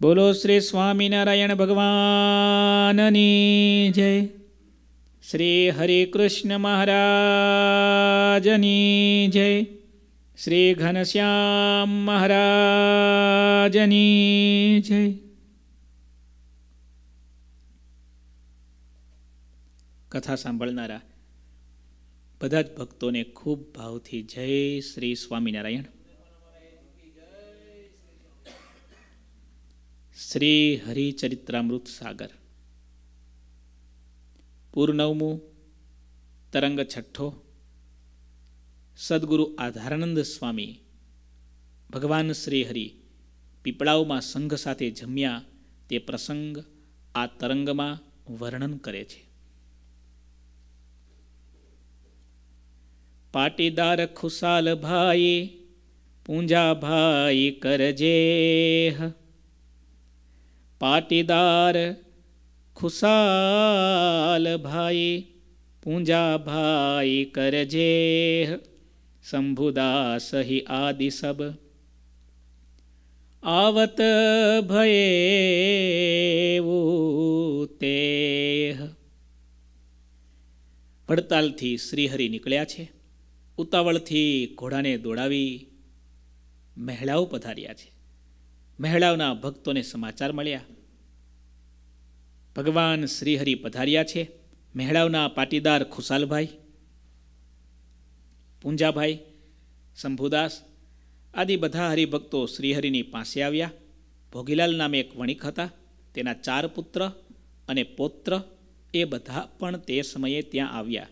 બોલો શ્રી સ્વામિનારાયણ ભગવાનની જય. શ્રી હરિકૃષ્ણ મહારાજની જય. શ્રી ઘનશ્યામ મહારાજની જય. કથા સાંભળનારા બધા જ ભક્તોને ખૂબ ભાવથી જય શ્રી સ્વામિનારાયણ. શ્રી હરિચરિત્રામૃત સાગર પૂર્ણવમું તરંગ છઠ્ઠો સદગુરુ આધારાનંદ સ્વામી ભગવાન શ્રી હરિ પીપળાઓમાં સંઘ સાથે જમ્યા તે પ્રસંગ આ તરંગમાં વર્ણન કરે છે પાટીદાર ખુશાલ ભાઈ પૂંજા ભાઈ કરજેહ પાટીદાર ખુશાલ ભાઈ પૂંજા ભાઈ કરજે, શંભુદાસ હિ આદિ સબ. આવત ભયે તે વડતાલથી શ્રીહરિ નીકળ્યા છે. ઉતાવળથી ઘોડાને દોડાવી મહેળાઓ પધાર્યા છે. મહેળાવના ભક્તોને સમાચાર મળ્યા. ભગવાન શ્રીહરિ પધાર્યા છે. મહેળાવના પાટીદાર ખુશાલભાઈ, પૂંજાભાઈ, શંભુદાસ આદિ બધા હરિભક્તો શ્રીહરિની પાસે આવ્યા. ભોગીલાલ નામે એક વણિક હતા. તેના ચાર પુત્ર અને પૌત્ર એ બધા પણ તે સમયે ત્યાં આવ્યા.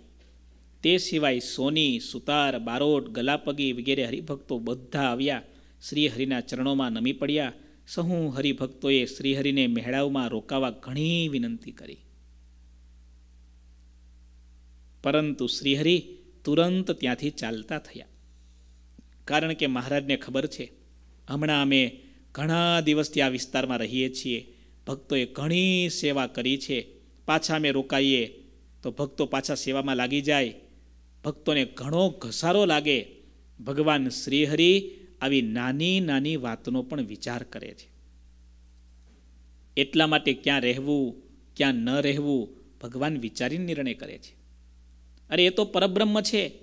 તે સિવાય સોની, સુતાર, બારોટ, ગલાપગી વગેરે હરિભક્તો બધા આવ્યા. શ્રીહરિના ચરણોમાં નમી પડ્યા. સહુ હરિભક્તોએ શ્રીહરિને મહેળાવમાં રોકાવા ઘણી વિનંતી કરી. પરંતુ શ્રીહરિ તુરંત ત્યાંથી ચાલતા થયા. કારણ કે મહારાજને ખબર છે, હમણાં અમે ઘણા દિવસથી આ વિસ્તારમાં રહીએ છીએ. ભક્તોએ ઘણી સેવા કરી છે. પાછા અમે રોકાઈએ તો ભક્તો પાછા સેવામાં લાગી જાય. ભક્તોને ઘણો ઘસારો લાગે. ભગવાન શ્રીહરિ આવી નાની નાની વાતનો પણ વિચાર કરે છે. એટલા માટે ક્યાં રહેવું, ક્યાં ન રહેવું, ભગવાન વિચારીને નિર્ણય કરે છે. અરે એ તો પરબ્રહ્મ છે.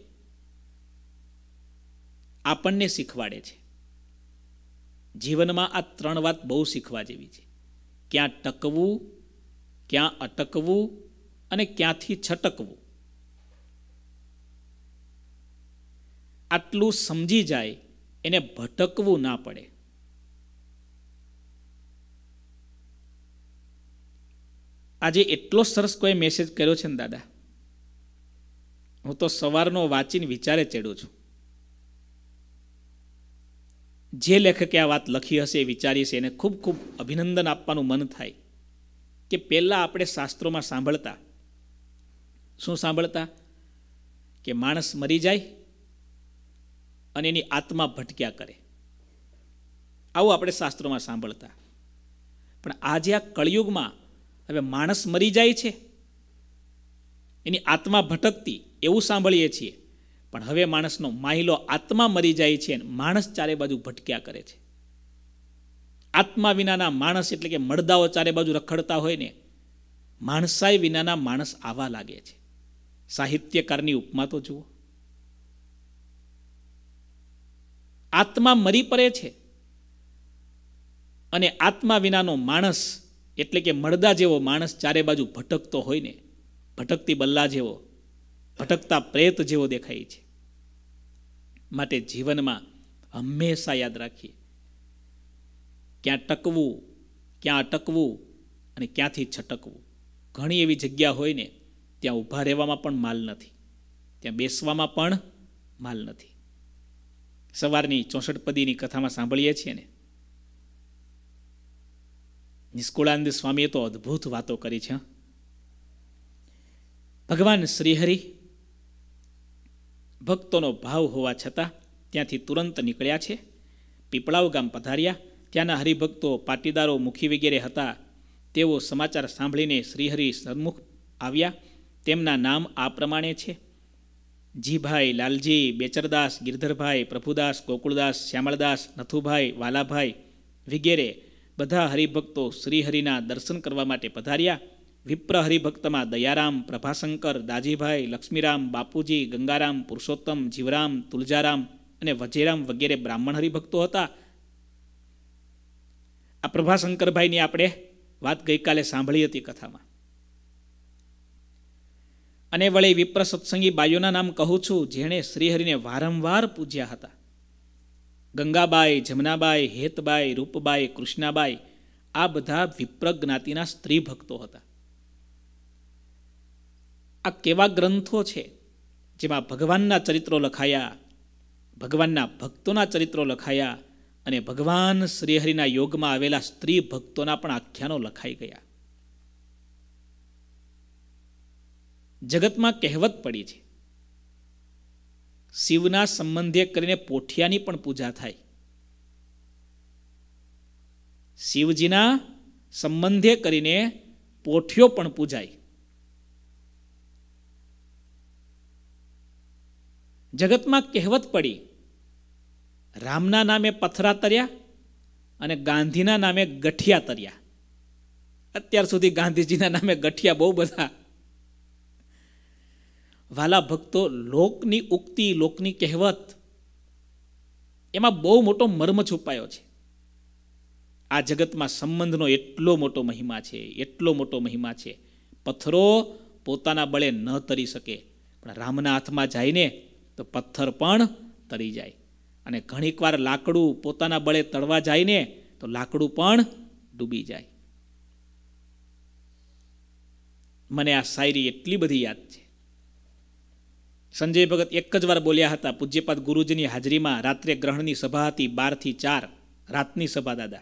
આપણને શીખવાડે છે. જીવનમાં આ ત્રણ વાત બહુ શીખવા જેવી છે. ક્યાં ટકવું, ક્યાં અટકવું અને ક્યાંથી છટકવું. આટલું સમજી જાય એને ભટકવું ના પડે. આજે એટલો સરસ કોઈ મેસેજ કર્યો છે ને દાદા? હું તો સવારનો વાંચીને વિચારે ચડું છું. જે લેખકે આ વાત લખી હશે વિચારી છે એને ખૂબ ખૂબ અભિનંદન આપવાનું મન થાય કે પહેલાં આપણે શાસ્ત્રોમાં સાંભળતા. શું સાંભળતા? કે માણસ મરી જાય અને એની આત્મા ભટક્યા કરે. આવું આપણે શાસ્ત્રોમાં સાંભળતા. પણ આજે આ કળિયુગમાં હવે માણસ મરી જાય છે. એની આત્મા ભટકતી એવું સાંભળીએ છીએ. પણ હવે માણસનો માહિલો આત્મા મરી જાય છે માણસ ચારે બાજુ ભટક્યા કરે છે. આત્મા વિનાના માણસ એટલે કે મળદાઓ ચારે બાજુ રખડતા હોય ને, માણસાઈ વિનાના માણસ આવા લાગે છે. સાહિત્યકારની ઉપમા તો જુઓ. આત્મા મરી પડે છે. અને આત્મા વિનાનો માણસ એટલે કે મળદા જેવો માણસ ચારે બાજુ ભટકતો હોય ને, ભટકતી બલ્લા જેવો, ભટકતા પ્રેત જેવો દેખાય છે. માટે જીવનમાં હંમેશા યાદ રાખીએ. ક્યાં ટકવું, ક્યાં અટકવું અને ક્યાંથી છટકવું. ઘણી એવી જગ્યા હોય ને, ત્યાં ઊભા રહેવામાં પણ માલ નથી. ત્યાં બેસવામાં પણ માલ નથી. સવારની ચોસઠ પદીની કથામાં સાંભળીએ છીએ ને. નિષ્કુળાનંદ સ્વામીએ તો અદ્ભુત વાતો કરી છે ભગવાન શ્રીહરિ ભક્તોનો ભાવ હોવા છતાં ત્યાંથી તુરંત નીકળ્યા છે, પીપળાવ ગામ પધાર્યા, ત્યાંના હરિભક્તો પાટીદારો મુખી વગેરે હતા, તેઓ સમાચાર સાંભળીને શ્રીહરિ સન્મુખ આવ્યા, તેમના નામ આ પ્રમાણે છે. જીભાઈ, લાલજી, બેચરદાસ, ગિરધરભાઈ, પ્રભુદાસ, ગોકુળદાસ, શ્યામળદાસ, નથુભાઈ, વાલાભાઈ વગેરે બધા હરિભક્તો શ્રીહરિના દર્શન કરવા માટે પધાર્યા. વિપ્ર હરિભક્તમાં દયારામ, પ્રભાશંકર, દાજીભાઈ, લક્ષ્મીરામ, બાપુજી, ગંગારામ, પુરુષોત્તમ, જીવરામ, તુલજારામ અને વજેરામ વગેરે બ્રાહ્મણ હરિભક્તો હતા. આ પ્રભાશંકરભાઈની આપણે વાત ગઈકાલે સાંભળી હતી કથામાં. અને વળી વિપ્ર સત્સંગી બાઈઓના નામ કહું છું, જેણે શ્રીહરિને વારંવાર પૂજ્યા હતા. ગંગાબાઈ, જમનાબાઈ, હેતબાઈ, રૂપબાઈ, કૃષ્ણાબાઈ, આ બધા વિપ્ર જ્ઞાતિના સ્ત્રી ભક્તો હતા. આ કેવા ગ્રંથો છે, જેમાં ભગવાનના ચરિત્રો લખાયા, ભગવાનના ભક્તોના ચરિત્રો લખાયા અને ભગવાન શ્રીહરિના યોગમાં આવેલા સ્ત્રી ભક્તોના પણ આખ્યાનો લખાઈ ગયા. જગતમાં કહેવત પડી છે. શિવના સંબંધે કરીને પોઠિયાની પણ પૂજા થાય. શિવજીના સંબંધે કરીને પોઠિયો પણ પૂજાય. જગતમાં કહેવત પડી, રામના નામે પથરા તર્યા અને ગાંધીના નામે ગઠિયા તર્યા. અત્યાર સુધી ગાંધીજીના નામે ગઠિયા બહુ બધા વાલા ભક્તો લોકની ઉક્તિ, લોકની કહેવત, એમાં બહુ મોટો મર્મ છુપાયો છે. આ જગતમાં સંબંધનો એટલો મોટો મહિમા છે, એટલો મોટો મહિમા છે. પથ્થરો પોતાના બળે ન તરી શકે, પણ રામના હાથમાં જાયને તો પથ્થર પણ તરી જાય. અને ઘણીકવાર લાકડું પોતાના બળે તળવા જાય ને તો લાકડું પણ ડૂબી જાય. મને આ શાયરી એટલી બધી યાદ છે. સંજય ભગત એક જ વાર બોલ્યા હતા, પૂજ્યપાદ ગુરુજીની હાજરીમાં રાત્રે ગ્રહણની સભા હતી બારથી ચાર, રાતની સભા, દાદા.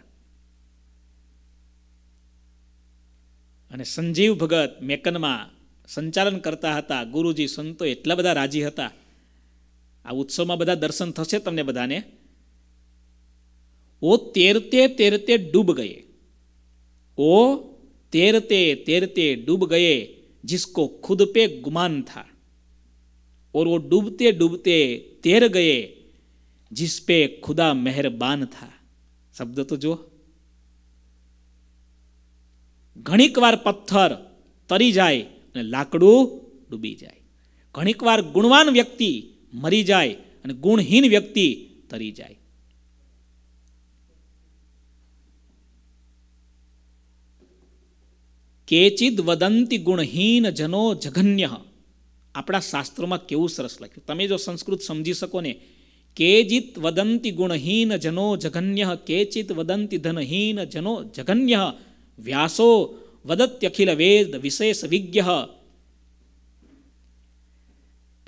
અને સંજીવ ભગત મેકનમાં સંચાલન કરતા હતા, ગુરુજી સંતો એટલા બધા રાજી હતા. આ ઉત્સવમાં બધા દર્શન થશે તમને બધાને? ઓ તેરતે તેરતે ડૂબ ગયે. ઓ તેરતે તેરતે ડૂબ ગયે, જિસકો ખુદ પે ગુમાન થા. और वो डूबते डूबते तैर गए जिस पे खुदा मेहरबान था શબ્દ તો જુઓ ઘણીક વાર પથ્થર તરી જાય અને લાકડું ડૂબી જાય ઘણીક વાર ગુણવાન વ્યક્તિ મરી જાય અને ગુણહીન વ્યક્તિ તરી જાય કેચિદ વદંતી ગુણહીન જનો જઘન્ય આપણા શાસ્ત્રોમાં કેવું સરસ લખ્યું. તમે જો સંસ્કૃત સમજી શકો ને, કેજિત વદંતી ગુણહીન જનો જઘન્ય, કેચિત વદંતી ધનહીન જનો જઘન્ય, વ્યાસો વદત્યખિલ વેદ વિશેષ વિજ્ઞ.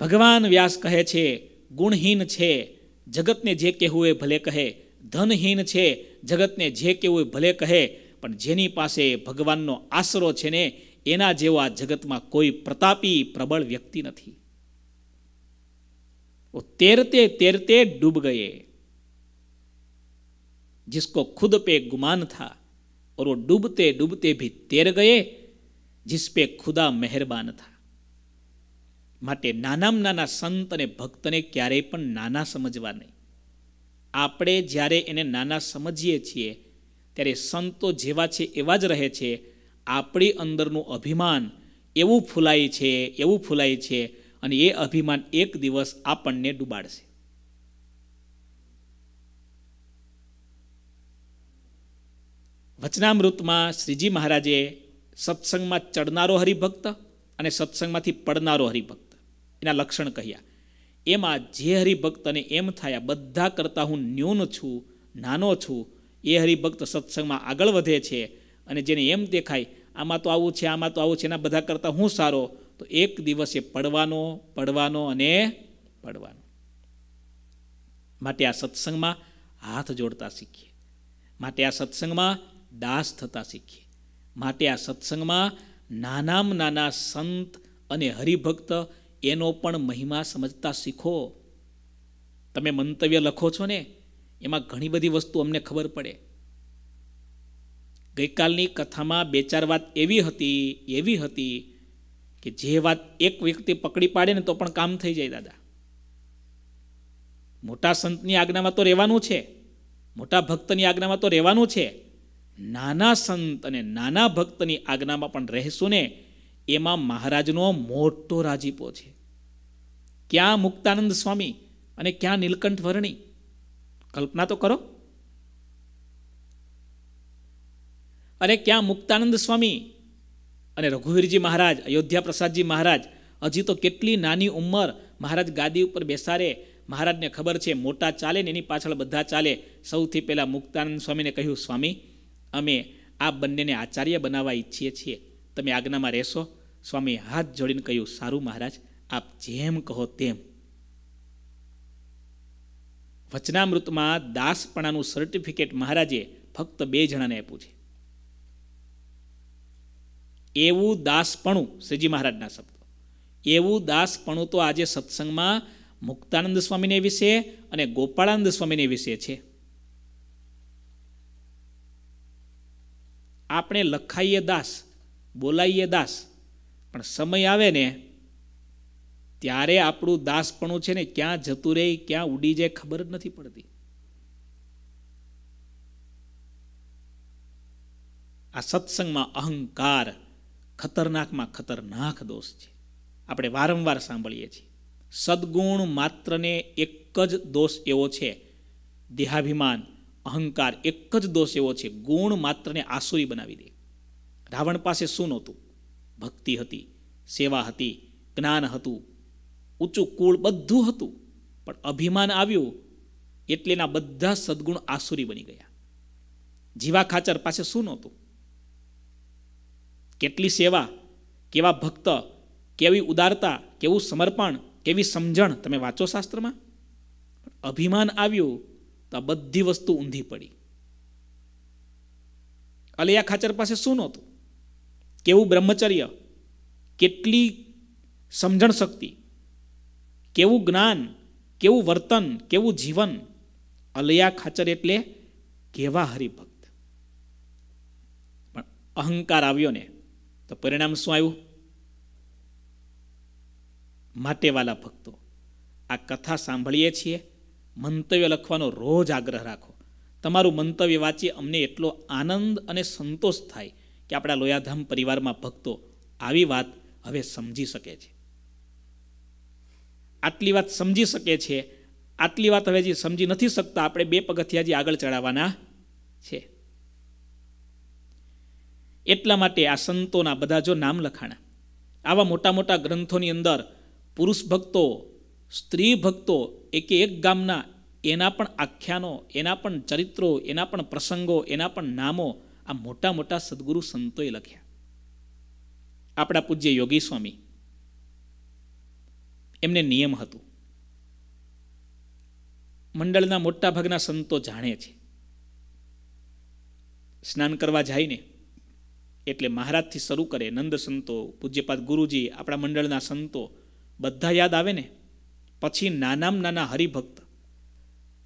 ભગવાન વ્યાસ કહે છે, ગુણહીન છે, જગતને જે કહેવું એ ભલે કહે, ધનહીન છે, જગતને જે કહેવું એ ભલે કહે, પણ જેની પાસે ભગવાનનો આશરો છે ને એના જેવા જગતમાં કોઈ પ્રતાપી પ્રબળ વ્યક્તિ નથી वो तैरते तैरते डूब गए जिसको खुद पे गुमान था और वो डूबते डूबते भी तैर गए जिस पे खुदा મહેરબાન થા માટે નાનામાં નાના સંત અને ભક્તને ક્યારેય પણ નાના સમજવા નહીં આપણે જ્યારે એને નાના સમજીએ છીએ ત્યારે સંતો જેવા છે એવા જ રહે છે આપણી અંદરનું અભિમાન એવું ફૂલાય છે, એવું ફૂલાય છે અને એ અભિમાન એક દિવસ આપણને ડૂબાડશે. વચનામૃતમાં શ્રીજી મહારાજે સત્સંગમાં ચડનારો હરિભક્ત અને સત્સંગમાંથી પડનારો હરિભક્ત. એના લક્ષણ કહ્યા, એમાં જે હરિભક્તને એમ થાય બધા કરતાં હું ન્યૂન છું, નાનો છું, એ હરિભક્ત સત્સંગમાં આગળ વધે છે અને જેને એમ દેખાય આમાં તો આવું છે, આમાં તો આવું છે, એના બધા કરતાં હું સારો, તો એક દિવસે પડવાનો પડવાનો અને પડવાનો. માટે આ સત્સંગમાં હાથ જોડતા શીખીએ. માટે આ સત્સંગમાં દાસ થતા શીખીએ. માટે આ સત્સંગમાં નાનામાં નાના સંત અને હરિભક્ત એનો પણ મહિમા સમજતા શીખો. તમે મંતવ્ય લખો છો ને, એમાં ઘણી બધી વસ્તુ અમને ખબર પડે. ગઈકાલની કથામાં બે ચાર વાત એવી હતી એવી હતી કે જે વાત એક વ્યક્તિ પકડી પાડે ને તો પણ કામ થઈ જાય દાદા. મોટા સંતની આજ્ઞામાં તો રહેવાનું છે, મોટા ભક્તની આજ્ઞામાં તો રહેવાનું છે. નાના સંત અને નાના ભક્તની આજ્ઞામાં પણ રહેશું ને, એમાં મહારાજનો મોટો રાજીપો છે. ક્યાં મુક્તાનંદ સ્વામી અને ક્યાં નીલકંઠ વર્ણી? કલ્પના તો કરો. અને ક્યાં મુક્તાનંદ સ્વામી? અને રઘુવીરજી મહારાજ, અયોધ્યા પ્રસાદજી મહારાજ, હજી તો કેટલી નાની ઉંમર મહારાજ ગાદી ઉપર બેસારે મહારાજને ખબર છે, મોટા ચાલે ને એની પાછળ બધા ચાલે. સૌથી પહેલાં મુક્તાનંદ સ્વામીને કહ્યું, સ્વામી, અમે આ બંનેને આચાર્ય બનાવવા ઈચ્છીએ છીએ. તમે આજ્ઞામાં રહેશો? સ્વામી હાથ જોડીને કહ્યું, સારું મહારાજ, આપ જેમ કહો તેમ. વચનામૃતમાં દાસપણાનું સર્ટિફિકેટ મહારાજે ફક્ત બે જણાને આપ્યું છે. એવું દાસપણું, શ્રીજી મહારાજના શબ્દો. એવું દાસપણું તો આજે સત્સંગમાં મુક્તાનંદ સ્વામીને વિશે અને ગોપાળાનંદ સ્વામીને વિશે છે. આપણે લખાઈએ દાસ, બોલાઈએ દાસ, પણ સમય આવે ને, ત્યારે આપણું દાસપણું છે ને ક્યાં જતું રહે, ક્યાં ઉડી જાય ખબર જ નથી પડતી. આ સત્સંગમાં અહંકાર ખતરનાકમાં ખતરનાક દોષ છે. આપણે વારંવાર સાંભળીએ છીએ. સદગુણ માત્રને એક જ દોષ એવો છે. દેહાભિમાન, અહંકાર એક જ દોષ એવો છે. ગુણ માત્રને આસુરી બનાવી દે. રાવણ પાસે શું નહોતું? ભક્તિ હતી, સેવા હતી, જ્ઞાન હતું, ઊંચું કુળ બધું હતું. પણ અભિમાન આવ્યું એટલેના બધા સદગુણ આસુરી બની ગયા. જીવા ખાચર પાસે શું નહોતું? કેટલી સેવા, કેવા ભક્ત, કેવી ઉદારતા, કેવું સમર્પણ, કેવી સમજણ તમે વાંચો શાસ્ત્રમાં? અભિમાન આવ્યું તો આ બધી વસ્તુ ઊંધી પડી. અલૈયા ખાચર પાસે શું નહોતું? કેવું બ્રહ્મચર્ય? કેટલી સમજણ શક્તિ? કેવું જ્ઞાન? કેવું વર્તન? કેવું જીવન? અલૈયા ખાચર એટલે કેવા હરિભક્ત? પણ અહંકાર આવ્યો ને તો પરિણામ શું આવ્યું? માટેવાલા ભક્તો. આ કથા સાંભળીએ છીએ. મંતવ્ય લખવાનો રોજ આગ્રહ રાખો. તમારું મંતવ્ય વાંચી અમને એટલો આનંદ અને સંતોષ થાય કે આપણા લોયાધામ પરિવારમાં ભક્તો આવી વાત હવે સમજી શકે છે. આટલી વાત સમજી શકે છે. આટલી વાત હવે જે સમજી નથી શકતા, આપણે બે પગથિયા જે આગળ ચડાવવાના છે. એટલા માટે આ સંતોના બધા જો નામ લખાણા. આવા મોટા મોટા ગ્રંથોની અંદર પુરુષ ભક્તો, સ્ત્રી ભક્તો, એકે એક ગામના એના પણ આખ્યાનો, એના પણ ચરિત્રો, એના પણ પ્રસંગો, એના પણ નામો આ મોટા મોટા સદગુરુ સંતોએ લખ્યા. આપણા પૂજ્ય યોગી સ્વામી, એમને નિયમ હતું. મંડળના મોટા ભાગના સંતો જાણે છે. સ્નાન કરવા જાય ને એટલે મહારાજથી શરૂ કરે નંદ સંતો, પૂજ્યપાદ ગુરુજી, આપણા મંડળના સંતો, બધા યાદ આવે ને? પછી નાનામાં નાના હરિભક્ત.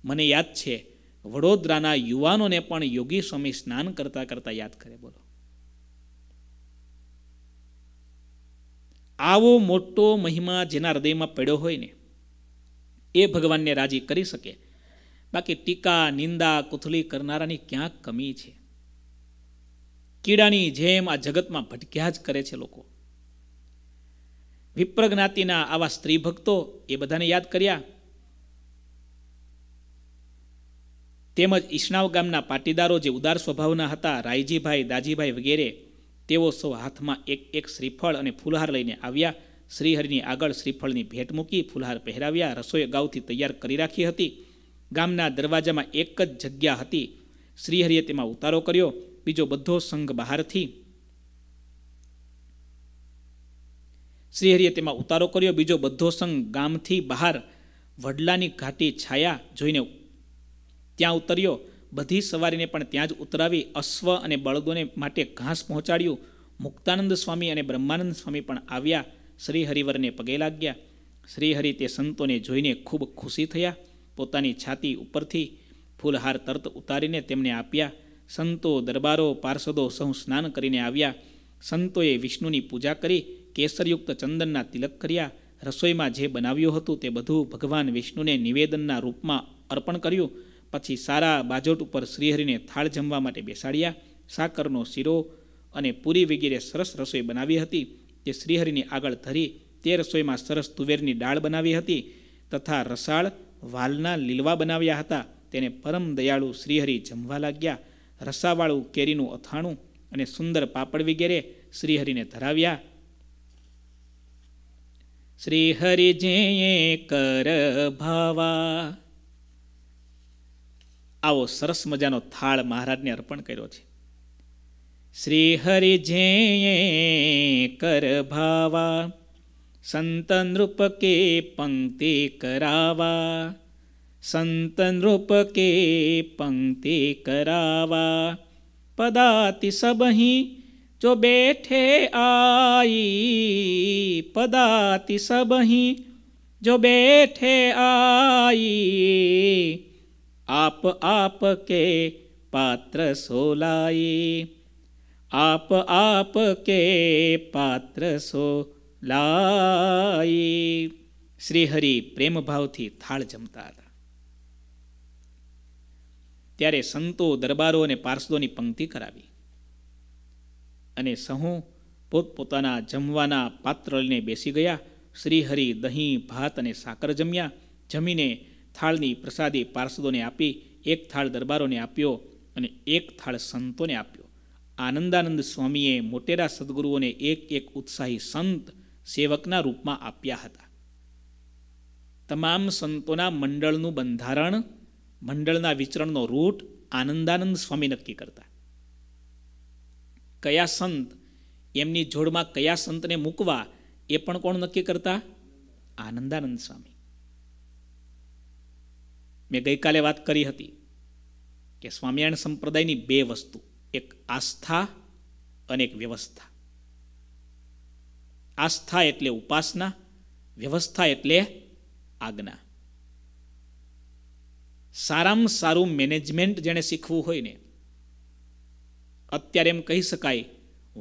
મને યાદ છે, વડોદરાના યુવાનોને પણ યોગી સ્વામી સ્નાન કરતા કરતા યાદ કરે, બોલો. આવો મોટો મહિમા જેના હૃદયમાં પડ્યો હોય ને, એ ભગવાનને રાજી કરી શકે. બાકી ટીકા, નિંદા કુથલી કરનારાની ક્યાંક કમી છે. કીડાની જેમ આ જગતમાં ભટક્યા જ કરે છે લોકો. વિપ્ર જ્ઞાતિના આવા સ્ત્રી ભક્તો એ બધાને યાદ કર્યા? તેમજ ઈષ્ણાવ ગામના પાટીદારો જે ઉદાર સ્વભાવના હતા, રાયજીભાઈ, દાજીભાઈ વગેરે, તેઓ સૌ હાથમાં એક એક શ્રીફળ અને ફૂલહાર લઈને આવ્યા. શ્રીહરિની આગળ શ્રીફળની ભેટ મૂકી ફૂલહાર પહેરાવ્યા, રસોઈ અગાઉથી તૈયાર કરી રાખી હતી. ગામના દરવાજામાં એક જ જગ્યા હતી. શ્રીહરિએ તેમાં ઉતારો કર્યો. બીજો બધો સંઘ બહારથી. શ્રીહરિએ તેમાં ઉતારો કર્યો. બીજો બધો સંઘ ગામથી બહાર વડલાની ઘાટી છાયા જોઈને ત્યાં ઉતર્યો. બધી સવારીને પણ ત્યાં જ ઉતરાવી અશ્વ અને બળદોને માટે ઘાસ પહોંચાડ્યું. મુક્તાનંદ સ્વામી અને બ્રહ્માનંદ સ્વામી પણ આવ્યા. શ્રી હરિવરને પગે લાગ્યા. શ્રીહરિ તે સંતોને જોઈને ખૂબ ખુશી થયા. પોતાની છાતી ઉપરથી ફૂલહાર તરત ઉતારીને તેમને આપ્યા. સંતો દરબારો પાર્ષદો સહુ સ્નાન કરીને આવ્યા. સંતોએ વિષ્ણુની પૂજા કરી, કેસરયુક્ત ચંદનના તિલક કર્યા. રસોઈમાં જે બનાવ્યું હતું તે બધું ભગવાન વિષ્ણુને નિવેદનના રૂપમાં અર્પણ કર્યું. પછી સારા બાજોટ ઉપર શ્રીહરિને થાળ જમવા માટે બેસાડ્યા. સાકરનો શીરો અને પૂરી વગેરે સરસ રસોઈ બનાવી હતી. તે શ્રીહરિની આગળ ધરી તે રસોઈમાં સરસ તુવેરની દાળ બનાવી હતી તથા રસાળ, વાલના લીલવા બનાવ્યા હતા. તેને પરમ દયાળુ શ્રીહરિ જમવા લાગ્યા. રસાવાળું કેરીનું અથાણું અને સુંદર પાપડ વગેરે શ્રીહરિને ધરાવ્યા. શ્રીહરિ જે કર ભાવા. આવો સરસ મજાનો થાળ મહારાજને અર્પણ કર્યો છે. શ્રીહરિ જે કર ભાવા. સંત નૃપકે પંક્તિ કરાવા. સંત નૃપ કે પંક્તિ કરાવા પદાતિ સબહી જો બેઠે આઈ પદાતિ સબહી જો બેઠે આઈ આપ આપ કે પાત્ર સોલાઈ આપ આપ કે પાત્ર સો લાઈ શ્રીહરિ પ્રેમભાવથી થાળ જમતા હતા. ત્યારે સંતો દરબારો અને પાર્ષદોની પંક્તિ કરાવી. અને સહુ પોતપોતાના જમવાના પાત્ર લઈને બેસી ગયા. શ્રીહરિ દહીં, ભાત અને સાકર જમ્યા. જમીને થાળની પ્રસાદી પાર્ષદોને આપી, એક થાળ દરબારોને આપ્યો અને એક થાળ સંતોને આપ્યો. આનંદાનંદ સ્વામીએ મોટેરા સદગુરુઓને એક એક ઉત્સાહી સંત સેવકના રૂપમાં આપ્યા હતા. તમામ સંતોના મંડળનું બંધારણ મંડળના વિચરણનો રૂટ આનંદાનંદ સ્વામી નક્કી કરતા. કયા સંત એમની જોડમાં કયા સંતને મૂકવા એ પણ કોણ નક્કી કરતા? આનંદાનંદ સ્વામી. મેં ગઈકાલે વાત કરી હતી કે સ્વામિનારાયણ સંપ્રદાયની બે વસ્તુ, એક આસ્થા અને એક વ્યવસ્થા. આસ્થા એટલે ઉપાસના, વ્યવસ્થા એટલે આજ્ઞા. સારામાં સારું મેનેજમેન્ટ જેણે શીખવું હોય ને, અત્યારે એમ કહી શકાય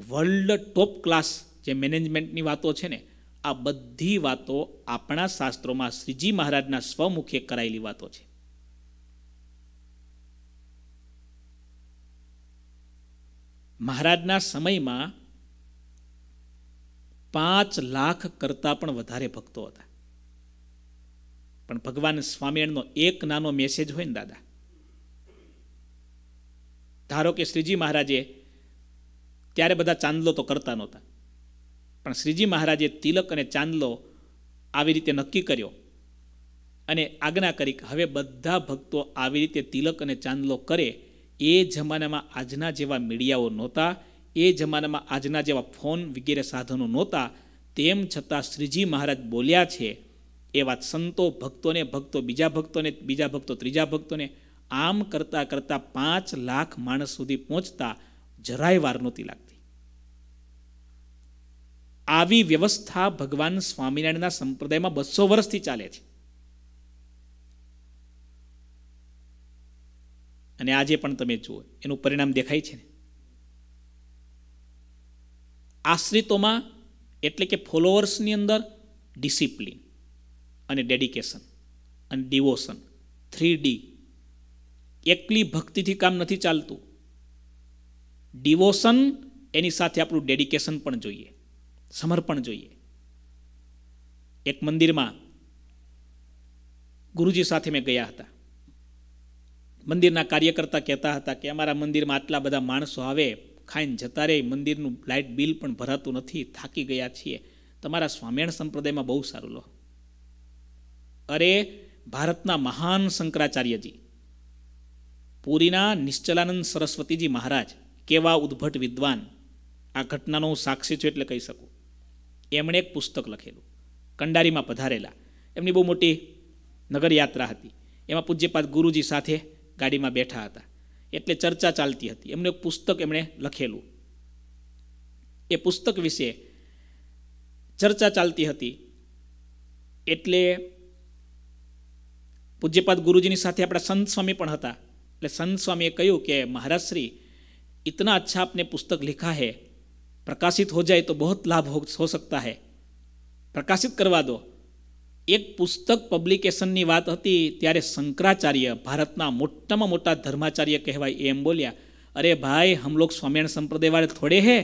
વર્લ્ડ ટોપ ક્લાસ જે મેનેજમેન્ટની વાતો છે ને, આ બધી વાતો આપણા શાસ્ત્રોમાં શ્રીજી મહારાજના સ્વમુખે કરાયેલી વાતો છે. મહારાજના સમયમાં પાંચ લાખ કરતાં પણ વધારે ભક્તો હતા. પણ ભગવાન સ્વામિનારાયણનો એક નાનો મેસેજ હોય ને દાદા. ધારો કે શ્રીજી મહારાજે ત્યારે બધા ચાંદલો તો કરતા નહોતા. પણ શ્રીજી મહારાજે તિલક અને ચાંદલો આવી રીતે નક્કી કર્યો અને આજ્ઞા કરી કે હવે બધા ભક્તો આવી રીતે તિલક અને ચાંદલો કરે એ જમાનામાં આજના જેવા મીડિયાઓ નહોતા, એ જમાનામાં આજના જેવા ફોન વગેરે સાધનો નહોતા, તેમ છતાં શ્રીજી મહારાજ બોલ્યા છે એ વાત સંતો ભક્તોને, ભક્તો બીજા ભક્તોને, બીજા ભક્તો ત્રીજા ભક્તોને આમ કરતાં કરતાં પાંચ લાખ માણસ સુધી પહોંચતા જરાય વાર નહોતી લાગતી. આવી વ્યવસ્થા ભગવાન સ્વામિનારાયણના સંપ્રદાયમાં બસો વર્ષથી ચાલે છે. અને આજે પણ તમે જુઓ, એનું પરિણામ દેખાય છે ને. આશ્રિતોમાં એટલે કે ફોલોઅર્સની અંદર ડિસિપ્લિન અને ડેડિકેશન અને ડિવોશન થ્રી ડી એકલી ભક્તિથી કામ નથી ચાલતું. ડિવોશન એની સાથે આપણું ડેડિકેશન પણ જોઈએ. સમર્પણ જોઈએ. એક મંદિરમાં ગુરુજી સાથે મેં ગયા હતા. મંદિરના કાર્યકર્તા કહેતા હતા કે અમારા મંદિરમાં આટલા બધા માણસો આવે, ખાઈને જતા રહે, મંદિરનું લાઇટ બિલ પણ ભરાતું નથી, થાકી ગયા છીએ. તમારા સ્વામિયાણ સંપ્રદાયમાં બહુ સારું લો. અરે, ભારતના મહાન શંકરાચાર્યજી. પુરીના નિશ્ચલાનંદ સરસ્વતીજી મહારાજ, કેવા ઉદ્ભટ વિદ્વાન. આ ઘટનાનો હું સાક્ષી છું એટલે કહી શકું. એમણે એક પુસ્તક લખેલું, કંડારીમાં પધારેલા. એમની બહુ મોટી નગરયાત્રા હતી. એમાં પૂજ્યપાદ ગુરુજી સાથે ગાડીમાં બેઠા હતા. એટલે ચર્ચા ચાલતી હતી. એમનું એક પુસ્તક એમણે લખેલું. એ પુસ્તક વિશે ચર્ચા ચાલતી હતી એટલે પૂજ્યપાદ ગુરુજીની સાથે આપણા સંત સ્વામી પણ હતા એટલે સંત સ્વામીએ કહ્યું કે મહારાજ શ્રી इतना अच्छा आपने पुस्तक लिखा है प्रकाशित हो जाए तो बहुत लाभ हो, हो सकता है પ્રકાશિત કરવા દો એક પુસ્તક પબ્લિકેશનની વાત હતી ત્યારે શંકરાચાર્ય ભારતના મોટામાં મોટા ધર્માચાર્ય કહેવાય એમ બોલ્યા અરે ભાઈ હમ લોગ સ્વામિયાણ સંપ્રદાય વાળે થોડે હે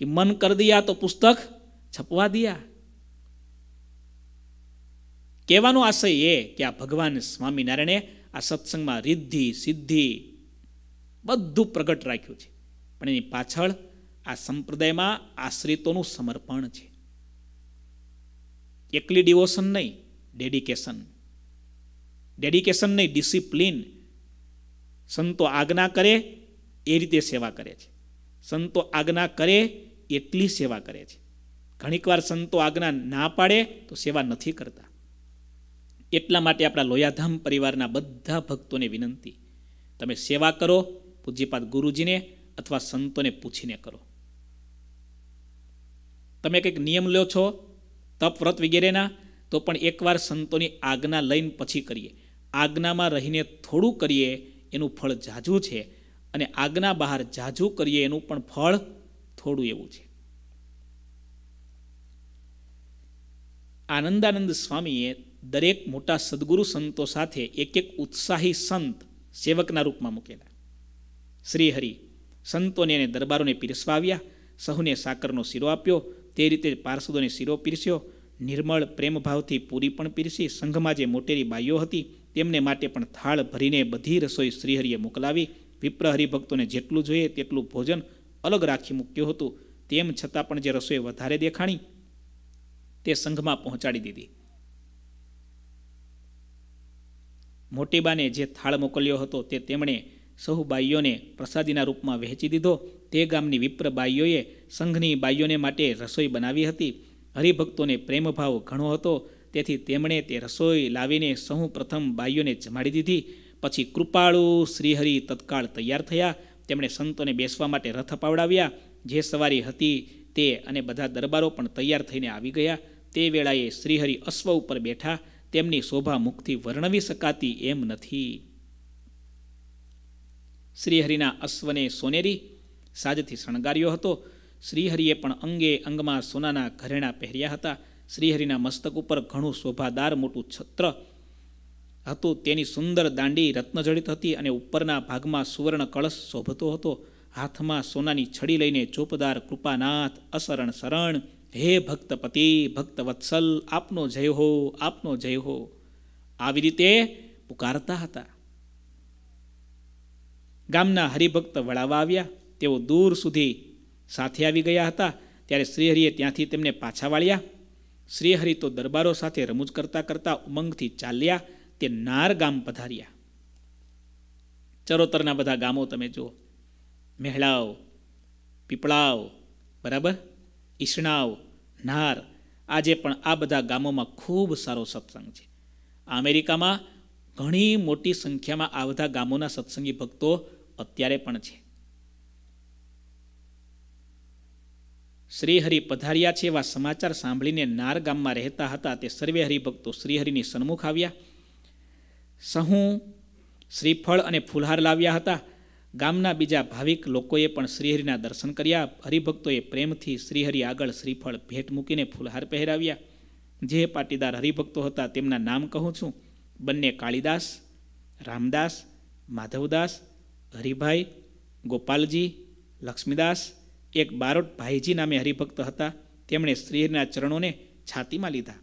कि मन कर दिया तो पुस्तक छपवा दिया કહેવાનો આશય એ કે આ ભગવાન સ્વામિનારાયણે આ સત્સંગમાં રિદ્ધિ, સિદ્ધિ બધું પ્રગટ રાખ્યું છે. પણ એની પાછળ આ સંપ્રદાયમાં આશ્રિતોનું સમર્પણ છે. એકલી ડિવોશન નહીં ડેડિકેશન ડેડિકેશન નહીં ડિસિપ્લિન સંતો આજ્ઞા કરે એ રીતે સેવા કરે છે. સંતો આજ્ઞા કરે એટલી સેવા કરે છે. ઘણીકવાર સંતો આજ્ઞા ના પાડે તો સેવા નથી કરતા. એટલા માટે આપણા લોયાધામ પરિવારના બધા ભક્તોને વિનંતી. તમે સેવા કરો, પૂજ્યપાદ ગુરુજીને અથવા સંતોને પૂછીને કરો. તમે કંઈક નિયમ લો છો, તપ વ્રત વગેરેના, તો પણ એકવાર સંતોની આજ્ઞા લઈને પછી કરીએ. આજ્ઞામાં રહીને થોડું કરીએ, એનું ફળ જાજુ છે અને આજ્ઞા બહાર જાજુ કરીએ, એનું પણ ફળ થોડું એવું છે. આનંદાનંદ સ્વામીએ દરેક મોટા સદગુરુ સંતો સાથે એક એક ઉત્સાહી સંત સેવકના રૂપમાં મૂકેલા. શ્રીહરિ સંતોને અને દરબારોને પીરસવા આવ્યા સહુને સાકરનો શીરો આપ્યો, તે રીતે પાર્ષદોને શીરો પીરસ્યો, નિર્મળ પ્રેમભાવથી પૂરી પણ પીરસી, સંઘમાં જે મોટેરી બાઈઓ હતી તેમને માટે પણ થાળ ભરીને બધી રસોઈ શ્રીહરિએ મોકલાવી વિપ્ર હરિભક્તોને જેટલું જોઈએ તેટલું ભોજન અલગ રાખી મૂક્યું હતું, તેમ છતાં પણ જે રસોઈ વધારે દેખાણી, તે સંઘમાં પહોંચાડી દીધી. મોટીબાને જે થાળ મોકલ્યો હતો તે તેમણે સહુ બાઈઓને પ્રસાદીના રૂપમાં વહેંચી દીધો. તે ગામની વિપ્ર બાઈઓએ સંઘની બાઈઓને માટે રસોઈ બનાવી હતી. હરિભક્તોને પ્રેમભાવ ઘણો હતો. તેથી તેમણે તે રસોઈ લાવીને સહુ પ્રથમ બાઈઓને જમાડી દીધી. પછી કૃપાળુ શ્રીહરિ તત્કાળ તૈયાર થયા. તેમણે સંતોને બેસવા માટે રથ પાવડાવ્યા જે સવારી હતી તે અને બધા દરબારો પણ તૈયાર થઈને આવી ગયા. તે વેળાએ શ્રીહરિ અશ્વ ઉપર બેઠા. તેમની શોભા મુખથી વર્ણવી શકાતી એમ નથી. શ્રીહરિના અશ્વને સોનેરી સાજથી શણગાર્યો હતો. શ્રીહરિએ પણ અંગે અંગમાં સોનાના ઘરેણા પહેર્યા હતા. શ્રીહરિના મસ્તક ઉપર ઘણું શોભાદાર મોટું છત્ર હતું. તેની સુંદર દાંડી રત્નજડિત હતી અને ઉપરના ભાગમાં સુવર્ણ કળશ શોભતો હતો. હાથમાં સોનાની છડી લઈને ચોપદાર કૃપાનાથ અસરણ શરણ હે ભક્તપતિ ભક્ત વત્સલ આપનો જય હો, આપનો જય હો. આવી રીતે પુકારતા હતા. ગામના હરિભક્ત વળાવવા આવ્યા. તેઓ દૂર સુધી સાથે આવી ગયા હતા. ત્યારે શ્રીહરિએ ત્યાંથી તેમને પાછા વાળ્યા. શ્રીહરિ તો દરબારો સાથે રમૂજ કરતા કરતા ઉમંગથી ચાલ્યા તે નાર ગામ પધાર્યા. ચરોતરના બધા ગામો તમે જુઓ. મહેળાવ પીપળાવ બરાબર? ઈસણાવ નાર, આજે પણ આ બધા ગામોમાં ખૂબ સારો સત્સંગ છે. અમેરિકામાં ઘણી મોટી સંખ્યામાં આ બધા ગામોના સત્સંગી ભક્તો અત્યારે પણ છે. શ્રીહરિ પધાર્યા છે એવા સમાચાર સાંભળીને નાર ગામમાં રહેતા હતા તે સર્વે હરિભક્તો શ્રીહરિની સન્મુખ આવ્યા. સહુ, શ્રીફળ અને ફુલહાર લાવ્યા હતા. ગામના બીજા ભાવિક લોકોએ પણ શ્રીહરિના દર્શન કર્યા. હરિભક્તોએ પ્રેમથી શ્રીહરિ આગળ શ્રીફળ ભેટ મૂકીને ફૂલહાર પહેરાવ્યા. જે પાટીદાર હરિભક્તો હતા તેમના નામ કહું છું. બંને કાળીદાસ, રામદાસ, માધવદાસ, હરિભાઈ, ગોપાલજી, લક્ષ્મીદાસ, એક બારોટ ભાઈજી નામે હરિભક્ત હતા. તેમણે શ્રીહરિના ચરણોને છાતીમાં લીધા.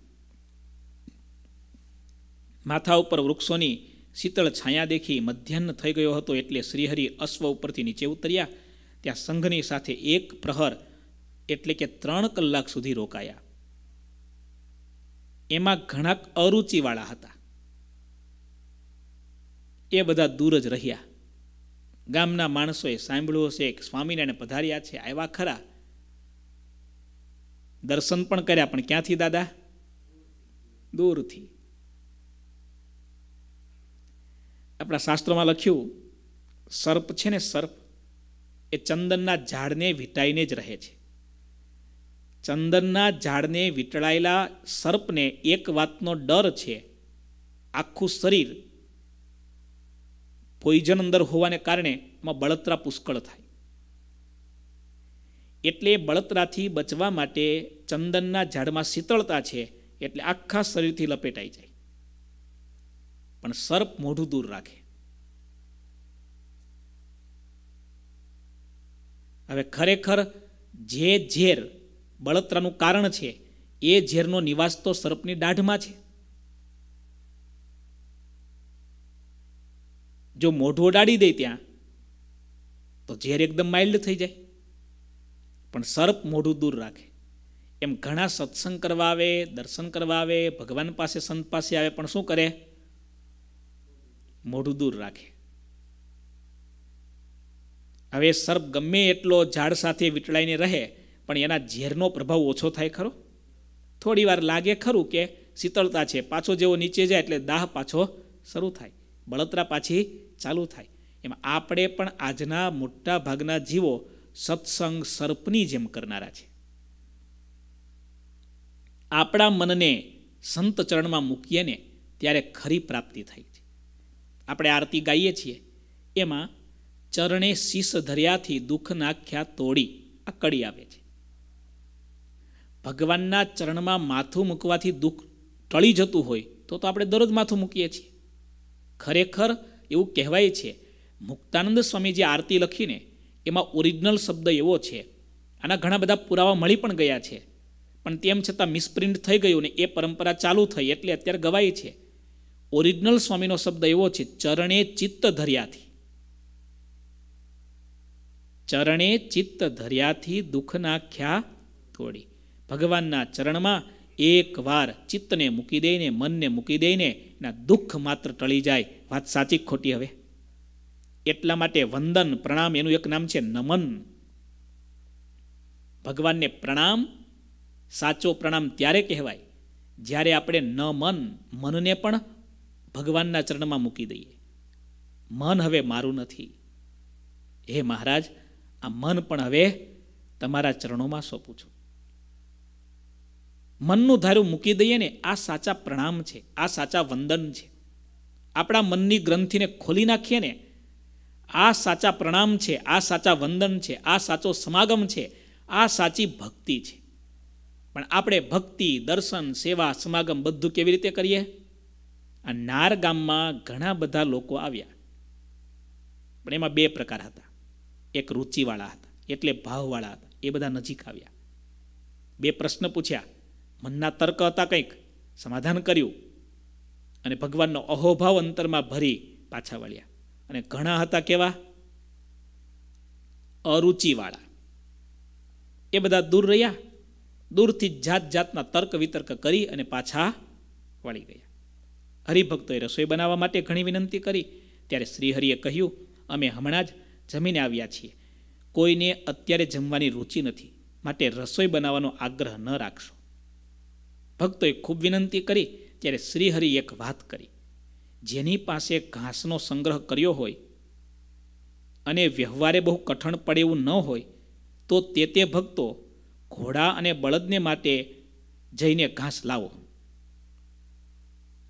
માથા ઉપર વૃક્ષોની શીતળ છાયા દેખી મધ્યાહ્ન થઈ ગયો હતો એટલે શ્રીહરિ અશ્વ ઉપરથી નીચે ઉતર્યા. ત્યાં સંઘની સાથે એક પ્રહર એટલે કે ત્રણ કલાક સુધી રોકાયા. એમાં ઘણા અરુચિવાળા હતા. એ બધા દૂર જ રહ્યા. ગામના માણસોએ સાંભળ્યું હશે એક સ્વામિનારાયણ પધાર્યા છે, આવ્યા ખરા. દર્શન પણ કર્યા, પણ ક્યાંથી દાદા? દૂરથી. આપણા શાસ્ત્રોમાં લખ્યું, સર્પ છે ને સર્પ, એ ચંદનના ઝાડને વીંટાઈને જ રહે છે. ચંદનના ઝાડને વીંટળાયેલા સર્પને એક વાતનો ડર છે, આખું શરીર પોઈઝન અંદર હોવાને કારણે એમાં બળતરા પુષ્કળ થાય. એટલે બળતરાથી બચવા માટે ચંદનના ઝાડમાં શીતળતા છે, એટલે આખા શરીરથી લપેટાઈ જાય. પણ સર્પ મોઢું દૂર રાખે. હવે ખરેખર જે ઝેર બળતરાનું કારણ છે, એ ઝેરનો નિવાસ તો સર્પની દાઢમાં છે. જો મોઢું ઓડાડી દે ત્યાં, તો ઝેર એકદમ માઇલ્ડ થઈ જાય. પણ સર્પ મોઢું દૂર રાખે. એમ ઘણા સત્સંગ કરવા આવે, દર્શન કરવા આવે, ભગવાન પાસે, સંત પાસે આવે, પણ શું કરે? મોઢું દૂર રાખે. હવે સર્પ ગમે એટલો ઝાડ સાથે વીંટળાઈને રહે, પણ એના ઝેરનો પ્રભાવ ઓછો થાય ખરો? થોડી વાર લાગે ખરું કે શીતળતા છે, પાછો જેવો નીચે જાય એટલે દાહ પાછો શરૂ થાય, બળતરા પાછી ચાલુ થાય. એમાં આપણે પણ આજના મોટા ભાગના જીવો સત્સંગ સર્પની જેમ કરનારા છે. આપણા મનને સંત ચરણમાં મૂકીએ ને, ત્યારે ખરી પ્રાપ્તિ થાય આપણે આરતી ગાઈએ છીએ, એમાં ચરણે શીશ ધર્યાથી દુઃખ નાખ્યા તોડી આ કડી આવે છે. ભગવાનના ચરણમાં માથું મૂકવાથી દુઃખ ટળી જતું હોય તો તો આપણે દરરોજ માથું મૂકીએ છીએ. ખરેખર એવું કહેવાય છે, મુક્તાનંદ સ્વામી જે આરતી લખીને એમાં ઓરિજિનલ શબ્દ એવો છે, આના ઘણા બધા પુરાવા મળી પણ ગયા છે. પણ તેમ છતાં મિસપ્રિન્ટ થઈ ગયું ને એ પરંપરા ચાલુ થઈ એટલે અત્યારે ગવાય છે. ઓરિજિનલ સ્વામીનો શબ્દ એવો છે, ચરણે ચિત્ત ધર્યાથી. ચરણે ચિત્ત ધર્યાથી દુઃખ નાખ્યા થોડી ભગવાનના ચરણમાં એક વાર ચિત્તને મૂકી દઈને, મનને મૂકી દઈને, એના દુઃખ માત્ર ટળી જાય. વાત સાચી ખોટી હવે? એટલા માટે વંદન, પ્રણામ, એનું એક નામ છે નમન. ભગવાનને પ્રણામ, સાચો પ્રણામ ત્યારે કહેવાય, જ્યારે આપણે ન મન મનને પણ ભગવાનના ચરણમાં મૂકી દઈએ. મન હવે મારું નથી. હે મહારાજ, આ મન પણ હવે તમારા ચરણોમાં સોંપું છું. મનનું ધારું મૂકી દઈએ ને આ સાચા પ્રણામ છે, આ સાચા વંદન છે. આપણા મનની ગ્રંથિને ખોલી નાખીએ ને, આ સાચા પ્રણામ છે, આ સાચા વંદન છે, આ સાચો સમાગમ છે, આ સાચી ભક્તિ છે. પણ આપણે ભક્તિ, દર્શન, સેવા, સમાગમ બધું કેવી રીતે કરીએ? આ નાર ગામમાં ઘણા બધા લોકો આવ્યા. પણ એમાં બે પ્રકાર હતા. એક રુચિવાળા હતા, એટલે ભાવવાળા હતા. એ બધા નજીક આવ્યા. બે પ્રશ્ન પૂછ્યા. મનના તર્ક હતા કંઈક? સમાધાન કર્યું. અને ભગવાનનો અહોભાવ અંતરમાં ભરી પાછા વળ્યા. અને ઘણા હતા કેવા? અરુચિવાળા. એ બધા દૂર રહ્યા. દૂરથી જાત જાતના તર્ક વિતર્ક કરી અને પાછા વળી ગયા. હરિભક્તોએ રસોઈ બનાવવા માટે ઘણી વિનંતી કરી. ત્યારે શ્રીહરિએ કહ્યું, અમે હમણાં જ જમીને આવ્યા છીએ. કોઈને અત્યારે જમવાની રુચિ નથી. માટે રસોઈ બનાવવાનો આગ્રહ ન રાખશો. ભક્તોએ ખૂબ વિનંતી કરી. ત્યારે શ્રીહરિ એક વાત કરી. જેની પાસે ઘાસનો સંગ્રહ કર્યો હોય અને વ્યવહારે બહુ કઠણ પડે એવું ન હોય, તો તે તે ભક્તો ઘોડા અને બળદને માટે જઈને ઘાસ લાવો.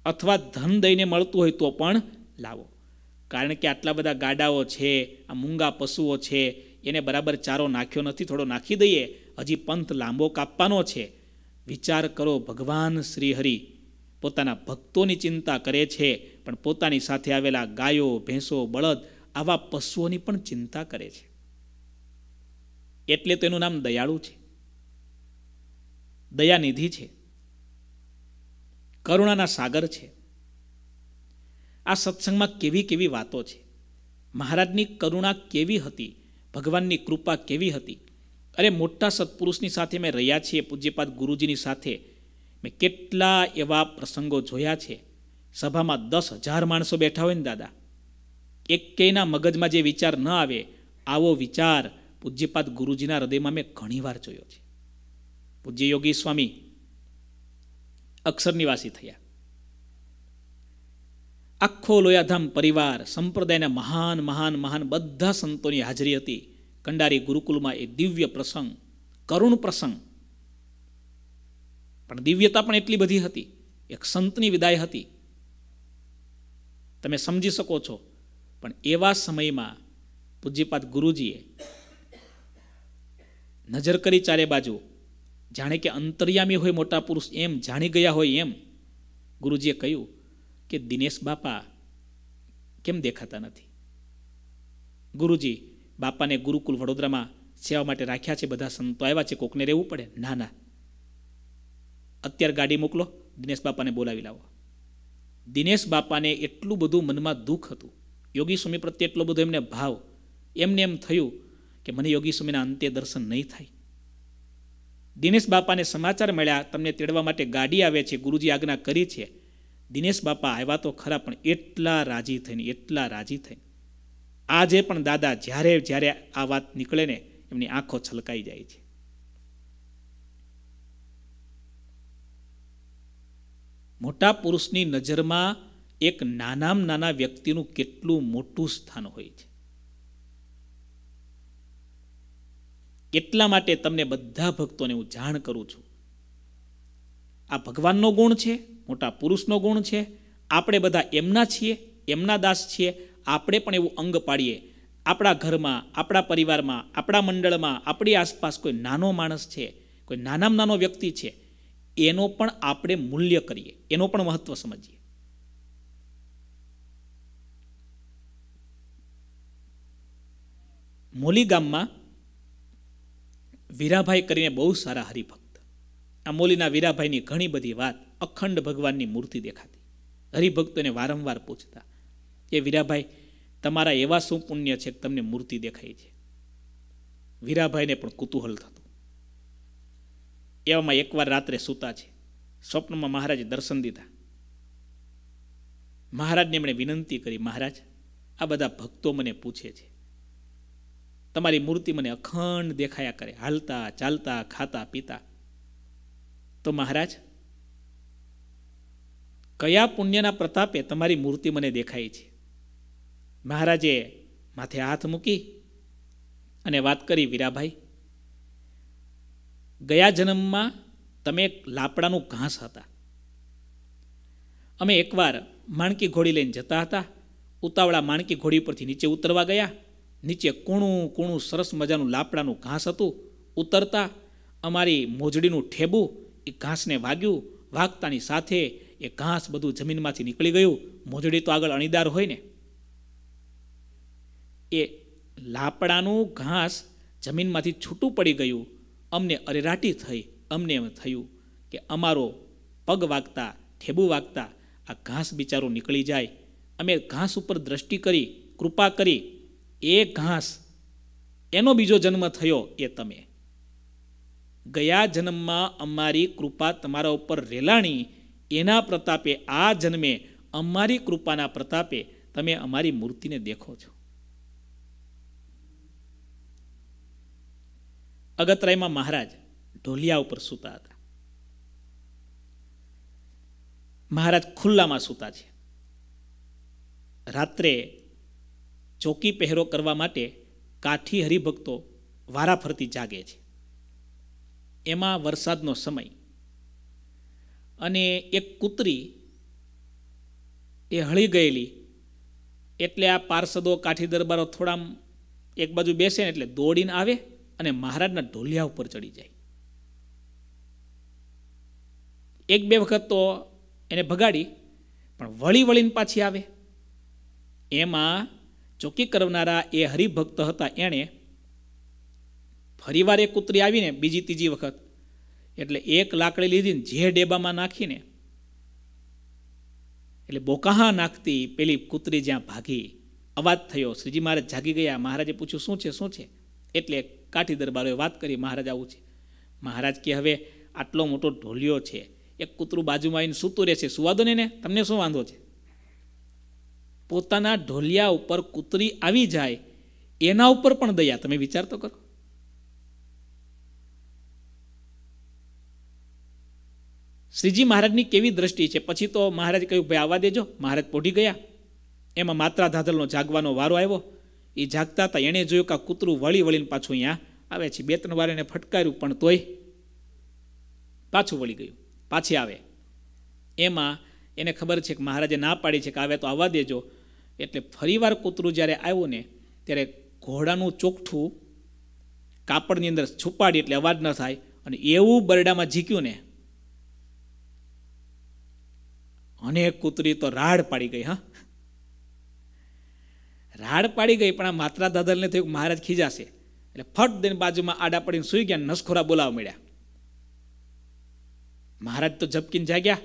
અથવા ધન દઈને મળતું હોય તો પણ લાવો. કારણ કે આટલા બધા ગાડાઓ છે, આ મૂંગા પશુઓ છે, એને બરાબર ચારો નાખ્યો નથી, થોડો નાખી દઈએ. હજી પંથ લાંબો કાપવાનો છે. વિચાર કરો, ભગવાન શ્રી હરિ પોતાના ભક્તોની ચિંતા કરે છે, પણ પોતાની સાથે આવેલા ગાયો, ભેંસો, બળદ આવા પશુઓની પણ ચિંતા કરે છે. એટલે તો એનું નામ દયાળુ છે. દયાનિધિ છે. કરુણાના સાગર છે. આ સત્સંગમાં કેવી કેવી વાતો છે? મહારાજની કરુણા કેવી હતી? ભગવાનની કૃપા કેવી હતી? અરે મોટા સત્પુરુષની સાથે મેં રહ્યા છીએ, પૂજ્યપાદ ગુરુજીની સાથે. મેં કેટલા એવા પ્રસંગો જોયા છે. સભામાં દસ હજાર માણસો બેઠા હોય ને દાદા. એકેયના મગજમાં જે વિચાર ન આવે, આવો વિચાર પૂજ્યપાદ ગુરુજીના હૃદયમાં મેં ઘણીવાર જોયો છે. પૂજ્ય યોગી સ્વામી અક્ષર નિવાસી થયા. આખો લોયાધામ પરિવાર, સંપ્રદાયના મહાન મહાન મહાન બધા સંતોની હાજરી હતી. કંડારી ગુરુકુલમાં એ દિવ્ય પ્રસંગ, કરુણ પ્રસંગ. પણ દિવ્યતા પણ એટલી બધી હતી. એક સંતની વિદાય હતી. તમે સમજી શકો છો. પણ એવા સમયમાં પૂજ્યપાદ ગુરુજીએ નજર કરી ચારે બાજુ જાણે કે અંતર્યામી હોય મોટા પુરુષ એમ જાણી ગયા હોય એમ ગુરુજીએ કહ્યું કે દિનેશ બાપા કેમ દેખાતા નથી? ગુરુજી બાપાને ગુરુકુલ વડોદરામાં સેવા માટે રાખ્યા છે, બધા સંતો આવ્યા છે, કોકને રહેવું પડે? ના ના. અત્યારે ગાડી મોકલો, દિનેશ બાપાને બોલાવી લાવો. દિનેશ બાપાને એટલું બધું મનમાં દુઃખ હતું. યોગી સ્વામી પ્રત્યે એટલો બધો એમને ભાવ. એમને એમ થયું કે મને યોગી સ્વામીના અંતે દર્શન નહીં થાય. દિનેશ બાપાને સમાચાર મળ્યા, તમને તેડવા માટે ગાડી આવે છે, ગુરુજી આજ્ઞા કરી છે. દિનેશ બાપા આવ્યા તો ખરા, પણ એટલા રાજી થઈને, એટલા રાજી થઈને. આજે પણ દાદા જ્યારે જ્યારે આ વાત નીકળે ને, એમની આંખો છલકાઈ જાય છે. મોટા પુરુષની નજરમાં એક નાનામાં નાના વ્યક્તિનું કેટલું મોટું સ્થાન હોય છે. એટલા માટે તમને બધા ભક્તોને હું જાણ કરું છું. આ ભગવાનનો ગુણ છે, મોટા પુરુષનો ગુણ છે, આપણે બધા એમના છીએ, એમના દાસ છીએ, આપણે પણ એવું અંગ પાડીએ. આપણા ઘરમાં, આપણા પરિવારમાં, આપણા મંડળમાં, આપણી આસપાસ કોઈ નાનો માણસ છે, કોઈ નાનામાં નાનો વ્યક્તિ છે, એનો પણ આપણે મૂલ્ય કરીએ, એનો પણ મહત્વ સમજીએ. મોલી ગામમાં વીરાભાઈ કરીને બહુ સારા હરિભક્ત. આ મોલીના વીરાભાઈની ઘણી બધી વાત અખંડ ભગવાનની મૂર્તિ દેખાતી. હરિભક્તોને વારંવાર પૂછતા, એ વીરાભાઈ, તમારા એવા શું પુણ્ય છે કે તમને મૂર્તિ દેખાય છે? વીરાભાઈને પણ કુતૂહલ થતું. એવામાં એકવાર રાત્રે સૂતા છે. સ્વપ્નમાં મહારાજે દર્શન દીધા. મહારાજને એમણે વિનંતી કરી, મહારાજ, આ બધા ભક્તો મને પૂછે છે. તમારી મૂર્તિ મને અખંડ દેખાયા કરે, હાલતા, ચાલતા, ખાતા, પીતા. તો મહારાજ, કયા પુણ્યના પ્રતાપે તમારી મૂર્તિ મને દેખાય છે? મહારાજે માથે હાથ મૂકી અને વાત કરી, વીરાભાઈ, ગયા જન્મમાં તમે એક લાપડાનું ઘાસ હતા. અમે એકવાર માણકી ઘોડી લઈને જતા હતા. ઉતાવળા માણકી ઘોડી પરથી નીચે ઉતરવા ગયા. નીચે કૂણું કૂણું સરસ મજાનું લાપડાનું ઘાસ હતું. ઉતરતા અમારી મોજડીનું ઠેબું, એ ઘાસને વાગ્યું. વાગતાની સાથે એ ઘાસ બધું જમીનમાંથી નીકળી ગયું. મોજડી તો આગળ અણીદાર હોય ને. એ લાપડાનું ઘાસ જમીનમાંથી છૂટું પડી ગયું. અમને અરેરાટી થઈ. અમને એમ થયું કે અમારો પગ વાગતા, ઠેબુ વાગતા આ ઘાસ બિચારો નીકળી જાય. અમે ઘાસ ઉપર દ્રષ્ટિ કરી, કૃપા કરી એ ઘાસ એનો બીજો જન્મ થયો એ તમે. ગયા જન્મમાં અમારી કૃપા તમારા ઉપર રેલાણી, એના પ્રતાપે આ જન્મે અમારી કૃપાના પ્રતાપે તમે અમારી મૂર્તિને દેખો છો. અગતરાયમાં મહારાજ ઢોલિયા ઉપર સૂતા હતા. મહારાજ ખુલ્લામાં સૂતા છે. રાત્રે ચોકી પહેરો કરવા માટે કાઠી હરિભક્તો વારાફરતી જાગે છે. એમાં વરસાદનો સમય અને એક કૂતરી એ હળી ગયેલી. એટલે આ પાર્ષદો કાઠી દરબારો થોડા એક બાજુ બેસે ને એટલે દોડીને આવે અને મહારાજના ઢોલિયા ઉપર ચડી જાય. એક બે વખત તો એને ભગાડી, પણ વળી વળીને પાછી આવે. એમાં ચોકી કરનારા એ હરિભક્ત હતા. એણે ફરીવાર એક કૂતરી આવીને બીજી ત્રીજી વખત એટલે એક લાકડી લીધીને જે ડેબામાં નાખીને એટલે બોકાહા નાખતી પેલી કૂતરી જ્યાં ભાગી. અવાજ થયો, શ્રીજી મહારાજ જાગી ગયા. મહારાજે પૂછ્યું, શું છે શું છે? એટલે કાઠી દરબારોએ વાત કરી, મહારાજ આવું છે. મહારાજ કે હવે આટલો મોટો ઢોલિયો છે. એક કૂતરું બાજુમાં આવીને સૂતું રહેશે. સુવાદો ને તમને શું વાંધો છે? પોતાના ઢોલિયા ઉપર કૂતરી આવી જાય, એના ઉપર પણ દયા. તમે વિચાર તો કરો. શ્રીજી મહારાજની કેવી દ્રષ્ટિ છે? પછી તો મહારાજ કહ્યું, ભાઈ, આવવા દેજો. મહારાજ પોઢી ગયા. એમાં માત્રા ધાધલનો જાગવાનો વારો આવ્યો. એ જાગતા હતા. એણે જોયું કે આ કૂતરું વળી વળીને પાછું અહીંયા આવે છે. બે ત્રણ વાર એને ફટકાર્યું, પણ તોય પાછું વળી ગયું. પાછી આવે. એમાં એને ખબર છે કે મહારાજે ના પાડી છે કે આવે તો આવવા દેજો. એટલે ફરીવાર કૂતરું જ્યારે આવ્યું ને, ત્યારે ઘોડાનું ચોકઠું કાપડની અંદર છુપાડી એટલે અવાજ ન થાય અને એવું બરડામાં ઝીક્યું ને અને કૂતરી તો રાડ પાડી ગઈ, હા. રાડ પાડી ગઈ, પણ આ માત્રા દાદરને થયું મહારાજ ખીજાશે. એટલે ફટ દઈને બાજુમાં આડા પડીને સુઈ ગયા નસખોરા બોલાવા મળ્યા મહારાજ તો ઝપકીને જાગ્યા.